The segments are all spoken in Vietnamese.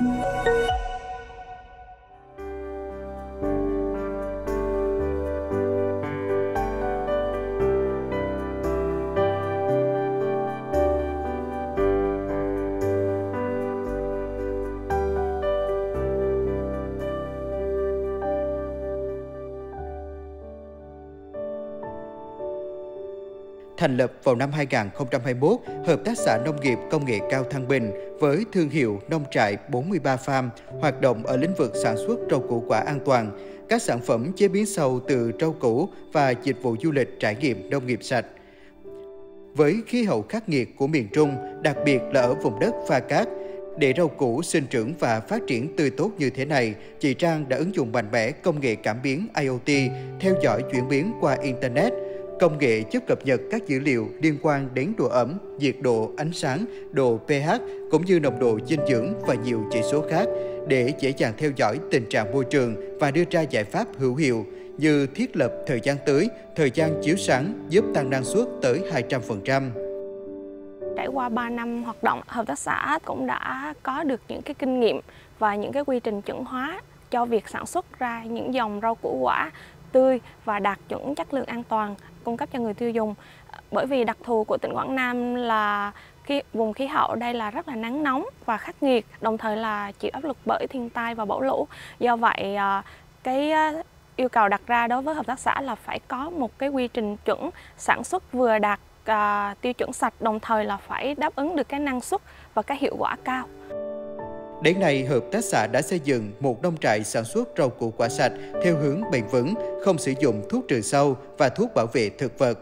Música Thành lập vào năm 2021, Hợp tác xã Nông nghiệp Công nghệ cao Thăng Bình với thương hiệu Nông trại 43 Farm hoạt động ở lĩnh vực sản xuất rau củ quả an toàn, các sản phẩm chế biến sâu từ rau củ và dịch vụ du lịch trải nghiệm nông nghiệp sạch. Với khí hậu khắc nghiệt của miền Trung, đặc biệt là ở vùng đất pha cát, để rau củ sinh trưởng và phát triển tươi tốt như thế này, chị Trang đã ứng dụng mạnh mẽ công nghệ cảm biến IoT, theo dõi chuyển biến qua Internet – Công nghệ giúp cập nhật các dữ liệu liên quan đến độ ẩm, nhiệt độ, ánh sáng, độ pH cũng như nồng độ dinh dưỡng và nhiều chỉ số khác để dễ dàng theo dõi tình trạng môi trường và đưa ra giải pháp hữu hiệu như thiết lập thời gian tưới, thời gian chiếu sáng giúp tăng năng suất tới 200%. Trải qua 3 năm hoạt động, hợp tác xã cũng đã có được những cái kinh nghiệm và những cái quy trình chuẩn hóa cho việc sản xuất ra những dòng rau củ quả tươi và đạt chuẩn chất lượng an toàn cung cấp cho người tiêu dùng bởi vì đặc thù của tỉnh Quảng Nam là cái vùng khí hậu đây là rất là nắng nóng và khắc nghiệt, đồng thời là chịu áp lực bởi thiên tai và bão lũ do vậy à, cái à, yêu cầu đặt ra đối với hợp tác xã là phải có một cái quy trình chuẩn sản xuất vừa đạt à, tiêu chuẩn sạch, đồng thời là phải đáp ứng được cái năng suất và cái hiệu quả cao. Đến nay, hợp tác xã đã xây dựng một nông trại sản xuất rau củ quả sạch theo hướng bền vững, không sử dụng thuốc trừ sâu và thuốc bảo vệ thực vật.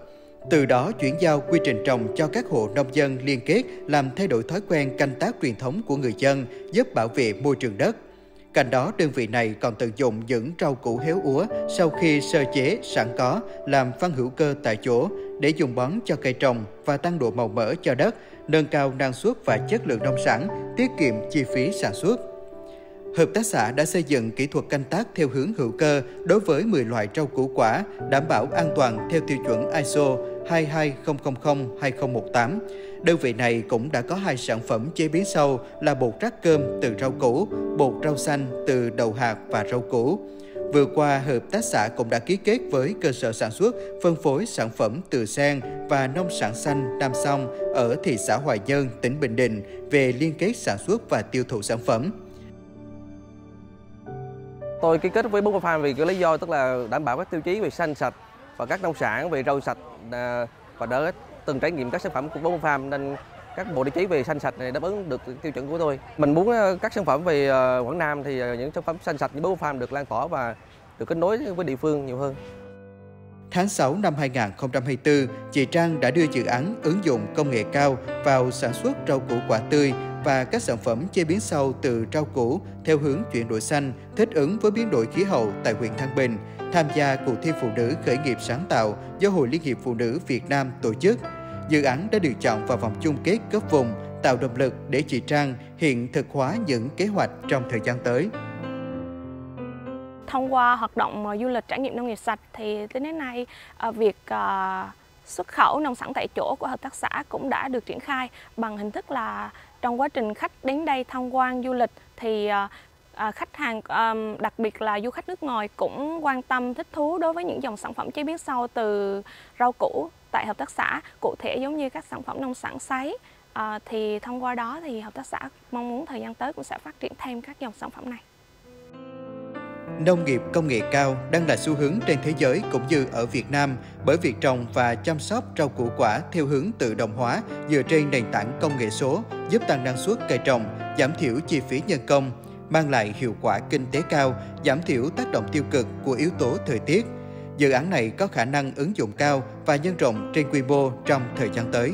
Từ đó chuyển giao quy trình trồng cho các hộ nông dân liên kết làm thay đổi thói quen canh tác truyền thống của người dân, giúp bảo vệ môi trường đất. Cạnh đó, đơn vị này còn tận dụng những rau củ héo úa sau khi sơ chế sẵn có làm phân hữu cơ tại chỗ để dùng bón cho cây trồng và tăng độ màu mỡ cho đất, nâng cao năng suất và chất lượng nông sản, tiết kiệm chi phí sản xuất. Hợp tác xã đã xây dựng kỹ thuật canh tác theo hướng hữu cơ đối với 10 loại rau củ quả, đảm bảo an toàn theo tiêu chuẩn ISO 22000-2018. Đơn vị này cũng đã có hai sản phẩm chế biến sâu là bột rắc cơm từ rau củ, bột rau xanh từ đầu hạt và rau củ. Vừa qua, hợp tác xã cũng đã ký kết với cơ sở sản xuất, phân phối sản phẩm từ sen và nông sản xanh Nam Song ở thị xã Hoài Nhơn, tỉnh Bình Định về liên kết sản xuất và tiêu thụ sản phẩm. Tôi ký kết với Bốn Farm vì cái lý do tức là đảm bảo các tiêu chí về xanh sạch và các nông sản về rau sạch à, và đỡ từng trải nghiệm các sản phẩm của Bốn Farm nên các bộ tiêu chí về xanh sạch này đáp ứng được tiêu chuẩn của tôi. Mình muốn à, các sản phẩm về à, Quảng Nam thì những sản phẩm xanh sạch như Bốn Farm được lan tỏa và được kết nối với địa phương nhiều hơn. Tháng 6 năm 2024, chị Trang đã đưa dự án ứng dụng công nghệ cao vào sản xuất rau củ quả tươi và các sản phẩm chế biến sâu từ rau củ theo hướng chuyển đổi xanh, thích ứng với biến đổi khí hậu tại huyện Thăng Bình, tham gia cuộc thi phụ nữ khởi nghiệp sáng tạo do Hội Liên hiệp Phụ nữ Việt Nam tổ chức. Dự án đã được chọn vào vòng chung kết cấp vùng, tạo động lực để chị Trang hiện thực hóa những kế hoạch trong thời gian tới. Thông qua hoạt động ờ, du lịch trải nghiệm nông nghiệp sạch thì tới đến nay ờ, việc ờ, xuất khẩu nông sản tại chỗ của hợp tác xã cũng đã được triển khai bằng hình thức là trong quá trình khách đến đây tham quan du lịch thì ờ, ờ, khách hàng đặc biệt là du khách nước ngoài cũng quan tâm, thích thú đối với những dòng sản phẩm chế biến sâu từ rau củ tại hợp tác xã cụ thể giống như các sản phẩm nông sản sấy ờ, thì thông qua đó thì hợp tác xã mong muốn thời gian tới cũng sẽ phát triển thêm các dòng sản phẩm này. Nông nghiệp công nghệ cao đang là xu hướng trên thế giới cũng như ở Việt Nam bởi việc trồng và chăm sóc rau củ quả theo hướng tự động hóa dựa trên nền tảng công nghệ số giúp tăng năng suất cây trồng, giảm thiểu chi phí nhân công, mang lại hiệu quả kinh tế cao, giảm thiểu tác động tiêu cực của yếu tố thời tiết. Dự án này có khả năng ứng dụng cao và nhân rộng trên quy mô trong thời gian tới.